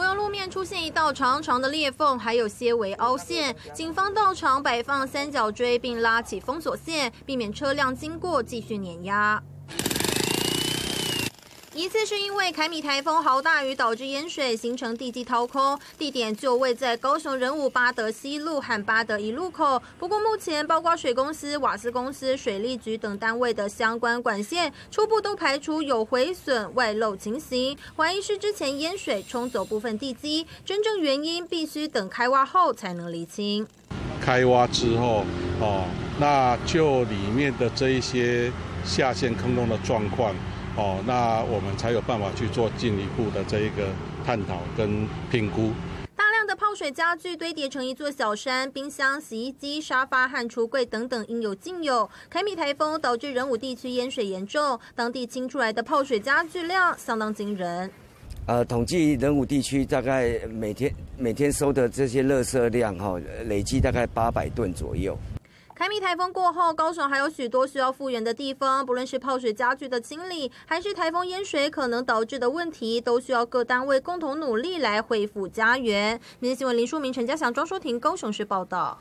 柏油路面出现一道长长的裂缝，还有些为凹陷。警方到场摆放三角锥，并拉起封锁线，避免车辆经过继续碾压。一次是因为凯米台风豪大雨导致淹水，形成地基掏空，地点就位在高雄仁武八德西路和八德一路口。不过目前，包括水公司、瓦斯公司、水利局等单位的相关管线，初步都排除有毁损外漏情形，怀疑是之前淹水冲走部分地基，真正原因必须等开挖后才能厘清。开挖之后，哦，那就里面的这一些下陷坑洞的状况。哦，那我们才有办法去做进一步的这一个探讨跟评估。大量的泡水家具堆叠成一座小山，冰箱、洗衣机、沙发和橱柜等等应有尽有。凯米台风导致仁武地区淹水严重，当地清出来的泡水家具量相当惊人。呃，统计仁武地区大概每天每天收的这些垃圾量哈，累计大概八百吨左右。台米台风过后，高雄还有许多需要复原的地方，不论是泡水家具的清理，还是台风淹水可能导致的问题，都需要各单位共同努力来恢复家园。民生新闻林淑明、陈家祥、庄淑婷，高雄市报道。